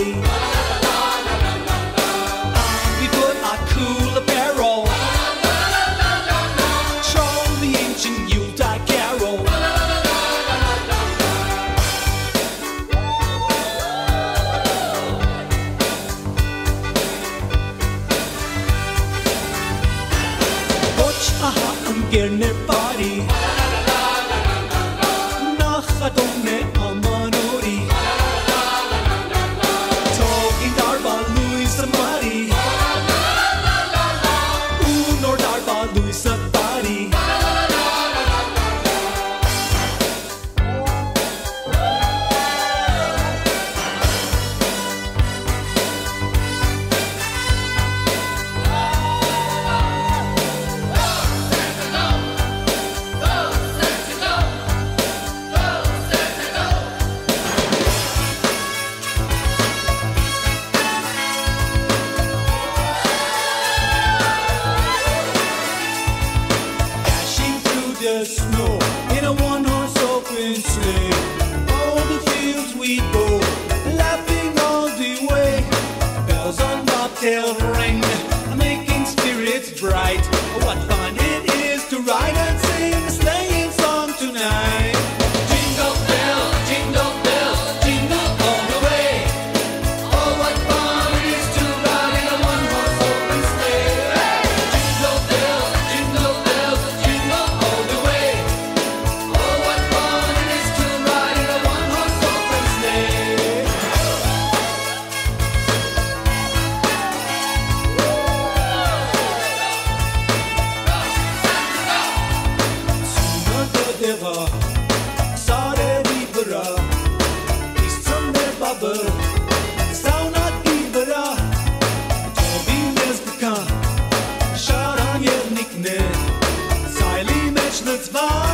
Harley. We put our cool apparel. Troll the ancient Yuletide carol. Watch, aha, I'm getting եղա սարերի վրա իսկ ծնվեր բաբը սաունատի վրա ովին ես կկա շարան եղնիկներ սայլի մեջ լծվա